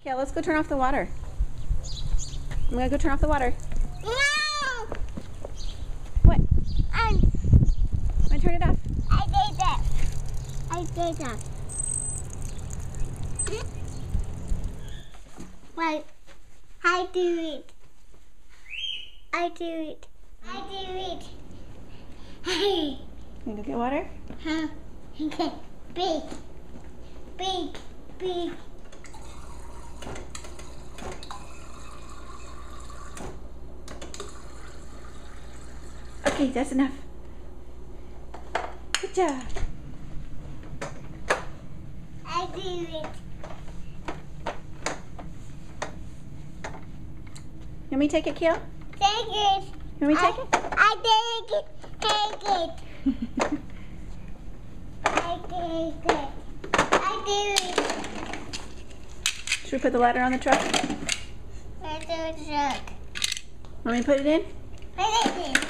Okay, let's go turn off the water. I'm gonna go turn off the water. No! What? I'm, I'm gonna turn it off. I did that. I did that. Wait. I do it. I do it. I do it. Hey. You go get water? Huh. Okay. Big. Big. Big. Okay, that's enough. Good job. I do it. Want me take it, Keel? Take it. Want me take it? I take it. Take it. I take it. I do it. Should we put the ladder on the truck? I do it. Look. Want me to put it in? I did it.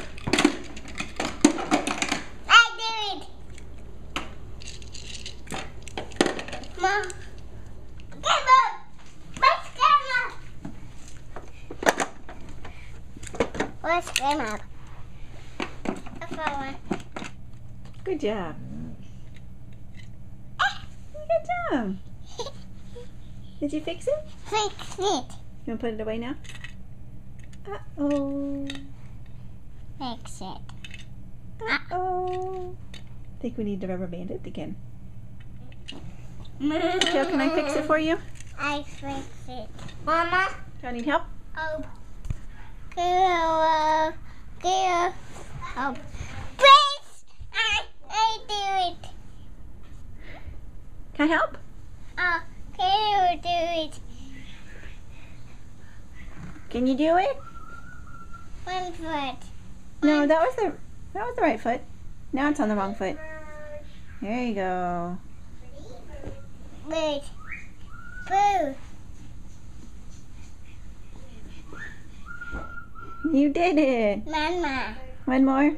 I do it. Mom. Come on. Let's come up. Let's come up. I found one. Good job. Ah! Good job. Did you fix it? Fix it. You want to put it away now? Uh-oh. Fix it. Uh-oh. think we need to rubber band it again. Keel, can I fix it for you? I fix it. Mama. Do I need help? Oh. Girl. Uh, Girl. Oh. Please. I, I do it. Can I help? Oh. Can you do it? Can you do it? One foot. No, that was the that was the right foot. Now it's on the wrong foot. There you go. Boo. You did it. Mama. One more.